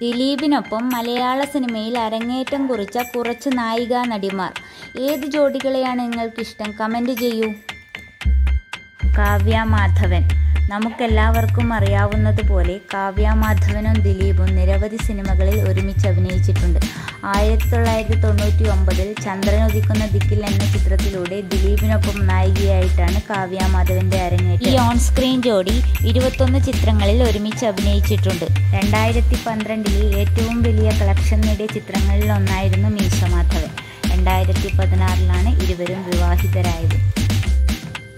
ദിലീപിനൊപ്പം മലയാള സിനിമയിൽ അരങ്ങേറ്റം കുറിച്ച കുറച്ച് നായികാ നടിമാർ. ഏത് ജോഡികളെയാണ് നിങ്ങൾക്കിഷ്ടം? കമന്റ് ചെയ്യൂ. കാവ്യ മാധവൻ. നമുക്കെല്ലാവർക്കും അറിയാവുന്നതുപോലെ കാവ്യ മാധവനും ദിലീപും നിരവധി സിനിമകളിൽ ഒരുമിച്ച് അഭിനയിച്ചിട്ടുണ്ട്. ആയിരത്തി തൊള്ളായിരത്തി തൊണ്ണൂറ്റി ഒമ്പതിൽ ചന്ദ്രൻ ഉദിക്കുന്ന ദിക്കിൽ എന്ന ചിത്രത്തിലൂടെ ദിലീപിനൊപ്പം നായികയായിട്ടാണ് കാവ്യ മാധവന്റെ അരങ്ങേറ്റം. ജോഡി ഇരുപത്തൊന്ന് ചിത്രങ്ങളിൽ ഒരുമിച്ച് അഭിനയിച്ചിട്ടുണ്ട്. രണ്ടായിരത്തി പന്ത്രണ്ടിലെ ഏറ്റവും വലിയ കളക്ഷൻ നേടിയ ചിത്രങ്ങളിൽ ഒന്നായിരുന്നു മീശ മാധവൻ രണ്ടായിരത്തി പതിനാറിലാണ് ഇരുവരും വിവാഹിതരായത്.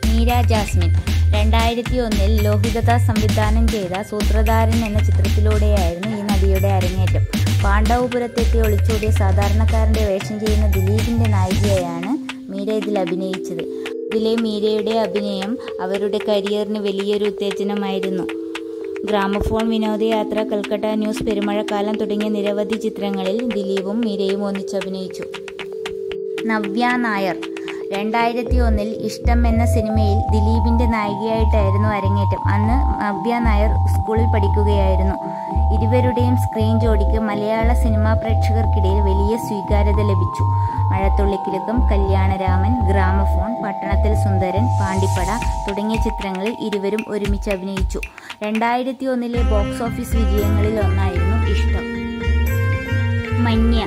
മീര ജാസ്മിൻ. രണ്ടായിരത്തി ഒന്നിൽ ലോഹിതദ സംവിധാനം ചെയ്ത സൂത്രധാരൻ എന്ന ചിത്രത്തിലൂടെയായിരുന്നു ഈ നടിയുടെ അരങ്ങേറ്റം. പാണ്ഡവപുരത്തെത്തി ഒളിച്ചോടിയ സാധാരണക്കാരന്റെ വേഷം ചെയ്യുന്ന ദിലീപിന്റെ നായികയായാണ് മീര ഇതിൽ അഭിനയിച്ചത്. ഇതിലെ മീരയുടെ അഭിനയം അവരുടെ കരിയറിന് വലിയൊരു ഉത്തേജനമായിരുന്നു. ഗ്രാമഫോൺ വിനോദയാത്ര കൽക്കട്ട ന്യൂസ് പെരുമഴക്കാലം തുടങ്ങിയ നിരവധി ചിത്രങ്ങളിൽ ദിലീപും മീരയും ഒന്നിച്ചഭിനയിച്ചു നവ്യ നായർ രണ്ടായിരത്തി ഒന്നിൽ ഇഷ്ടം എന്ന സിനിമയിൽ ദിലീപിന്റെ നായികയായിട്ടായിരുന്നു അരങ്ങേറ്റം. അന്ന് നവ്യ നായർ സ്കൂളിൽ പഠിക്കുകയായിരുന്നു. ഇരുവരുടെയും സ്ക്രീൻ ജോഡിക്ക് മലയാള സിനിമാ പ്രേക്ഷകർക്കിടയിൽ വലിയ സ്വീകാര്യത ലഭിച്ചു. മഴത്തുള്ളിക്കിലകം കല്യാണരാമൻ ഗ്രാമഫോൺ പട്ടണത്തിൽ സുന്ദരൻ പാണ്ടിപ്പട തുടങ്ങിയ ചിത്രങ്ങളിൽ ഇരുവരും ഒരുമിച്ച് അഭിനയിച്ചു. രണ്ടായിരത്തി ഒന്നിലെ ബോക്സ് ഓഫീസ് വിജയങ്ങളിൽ ഒന്നായിരുന്നു ഇഷ്ടം. മഞ്ഞ.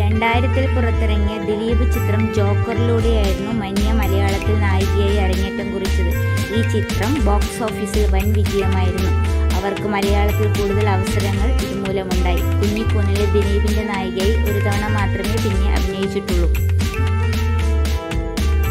രണ്ടായിരത്തിൽ പുറത്തിറങ്ങിയ ദിലീപ് ചിത്രം ജോക്കറിലൂടെയായിരുന്നു മഞ്ഞ മലയാളത്തിൽ നായികയായി അരങ്ങേറ്റം കുറിച്ചത്. ഈ ചിത്രം ബോക്സ് ഓഫീസിൽ വൻ വിജയമായിരുന്നു. അവർക്ക് മലയാളത്തിൽ കൂടുതൽ അവസരങ്ങൾ ഇതുമൂലമുണ്ടായി. കുഞ്ഞിക്കൂനിലെ ദിലീപിന്റെ നായികയായി ഒരു തവണ മാത്രമേ പിന്നെ അഭിനയിച്ചിട്ടുള്ളൂ.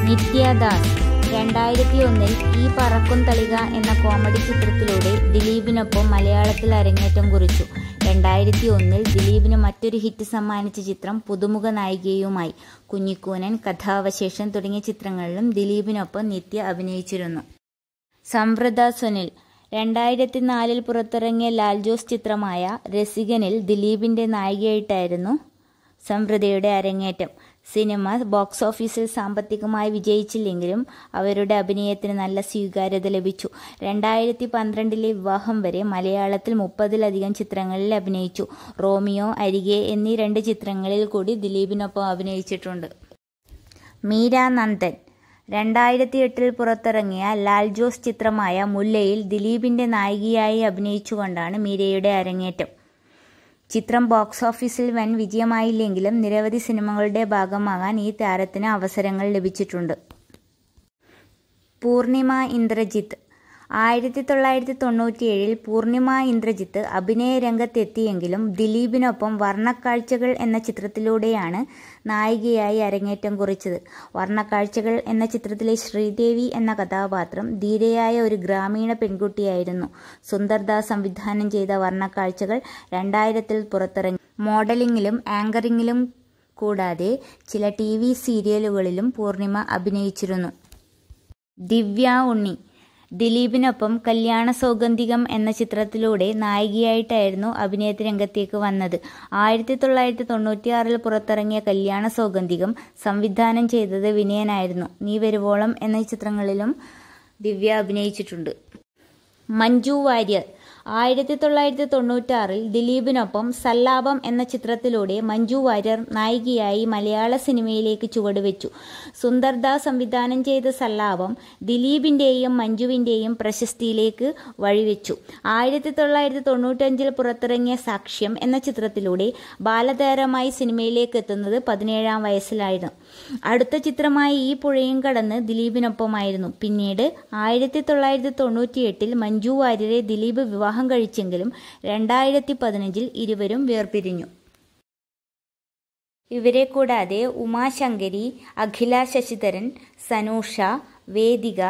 നിത്യദാസ് രണ്ടായിരത്തി ഒന്നിൽ ഈ പറക്കും തളിക എന്ന കോമഡി ചിത്രത്തിലൂടെ ദിലീപിനൊപ്പം മലയാളത്തിൽ അരങ്ങേറ്റം കുറിച്ചു. രണ്ടായിരത്തി ഒന്നിൽ ദിലീപിന് മറ്റൊരു ഹിറ്റ് സമ്മാനിച്ച ചിത്രം പുതുമുഖ നായികയുമായി. കുഞ്ഞിക്കൂനൻ കഥാവശേഷം തുടങ്ങിയ ചിത്രങ്ങളിലും ദിലീപിനൊപ്പം നിത്യ അഭിനയിച്ചിരുന്നു. സംവൃത സുനിൽ. രണ്ടായിരത്തി നാലിൽ പുറത്തിറങ്ങിയ ലാൽ ജോസ് ചിത്രമായ രസികനിൽ ദിലീപിന്റെ നായികയായിട്ടായിരുന്നു സംവൃതയുടെ അരങ്ങേറ്റം. സിനിമ ബോക്സ് ഓഫീസിൽ സാമ്പത്തികമായി വിജയിച്ചില്ലെങ്കിലും അവരുടെ അഭിനയത്തിന് നല്ല സ്വീകാര്യത ലഭിച്ചു. രണ്ടായിരത്തി പന്ത്രണ്ടിലെ വിവാഹം വരെ മലയാളത്തിൽ മുപ്പതിലധികം ചിത്രങ്ങളിൽ അഭിനയിച്ചു. റോമിയോ അരികെ എന്നീ രണ്ട് ചിത്രങ്ങളിൽ കൂടി ദിലീപിനൊപ്പം അഭിനയിച്ചിട്ടുണ്ട്. മീര നന്ദൻ രണ്ടായിരത്തി എട്ടിൽ പുറത്തിറങ്ങിയ ലാൽ ജോസ് ചിത്രമായ മുല്ലയിൽ ദിലീപിന്റെ നായികയായി അഭിനയിച്ചുകൊണ്ടാണ് മീരയുടെ അരങ്ങേറ്റം. ചിത്രം ബോക്സ് ഓഫീസിൽ വൻ വിജയമായില്ലെങ്കിലും നിരവധി സിനിമകളുടെ ഭാഗമാകാൻ ഈ താരത്തിന് അവസരങ്ങൾ ലഭിച്ചിട്ടുണ്ട്. പൂർണിമ ഇന്ദ്രജിത്ത് ആയിരത്തി തൊള്ളായിരത്തി തൊണ്ണൂറ്റിയേഴിൽ പൂർണിമ ഇന്ദ്രജിത്ത് അഭിനയ രംഗത്തെത്തിയെങ്കിലും ദിലീപിനൊപ്പം വർണക്കാഴ്ചകൾ എന്ന ചിത്രത്തിലൂടെയാണ് നായികയായി അരങ്ങേറ്റം കുറിച്ചത്. വർണക്കാഴ്ചകൾ എന്ന ചിത്രത്തിലെ ശ്രീദേവി എന്ന കഥാപാത്രം ധീരയായ ഒരു ഗ്രാമീണ പെൺകുട്ടിയായിരുന്നു. സുന്ദർദാസ് സംവിധാനം ചെയ്ത വർണക്കാഴ്ചകൾ രണ്ടായിരത്തിൽ പുറത്തിറങ്ങി. മോഡലിംഗിലും ആങ്കറിംഗിലും കൂടാതെ ചില ടി വി സീരിയലുകളിലും പൂർണിമ അഭിനയിച്ചിരുന്നു. ദിവ്യ ഉണ്ണി ദിലീപിനൊപ്പം കല്യാണ സൗഗന്ധികം എന്ന ചിത്രത്തിലൂടെ നായികയായിട്ടായിരുന്നു അഭിനയ രംഗത്തേക്ക് വന്നത്. ആയിരത്തി തൊള്ളായിരത്തി തൊണ്ണൂറ്റിയാറിൽ പുറത്തിറങ്ങിയ കല്യാണ സൗഗന്ധികം സംവിധാനം ചെയ്തത് വിനയനായിരുന്നു. നീ വരുവോളം എന്ന ചിത്രങ്ങളിലും ദിവ്യ അഭിനയിച്ചിട്ടുണ്ട്. മഞ്ജു വാര്യർ ആയിരത്തി തൊള്ളായിരത്തി തൊണ്ണൂറ്റാറിൽ ദിലീപിനൊപ്പം സല്ലാപം എന്ന ചിത്രത്തിലൂടെ മഞ്ജു വാര്യർ നായികയായി മലയാള സിനിമയിലേക്ക് ചുവടുവെച്ചു. സുന്ദർദാസ് സംവിധാനം ചെയ്ത സല്ലാപം ദിലീപിന്റെയും മഞ്ജുവിന്റെയും പ്രശസ്തിയിലേക്ക് വഴിവെച്ചു. ആയിരത്തി തൊള്ളായിരത്തി തൊണ്ണൂറ്റഞ്ചിൽ പുറത്തിറങ്ങിയ സാക്ഷ്യം എന്ന ചിത്രത്തിലൂടെ ബാലതാരമായി സിനിമയിലേക്ക് എത്തുന്നത് പതിനേഴാം വയസ്സിലായിരുന്നു. അടുത്ത ചിത്രമായ ഈ പുഴയും കടന്ന് ദിലീപിനൊപ്പമായിരുന്നു. പിന്നീട് ആയിരത്തി തൊള്ളായിരത്തി തൊണ്ണൂറ്റിയെട്ടിൽ മഞ്ജു വാര്യരെ ദിലീപ് വിവാഹം കഴിച്ചെങ്കിലും രണ്ടായിരത്തി പതിനഞ്ചിൽ ഇരുവരും വേർപിരിഞ്ഞു. ഇവരെ കൂടാതെ ഉമാശങ്കരി അഖില ശശിധരൻ സനൂഷ വേദിക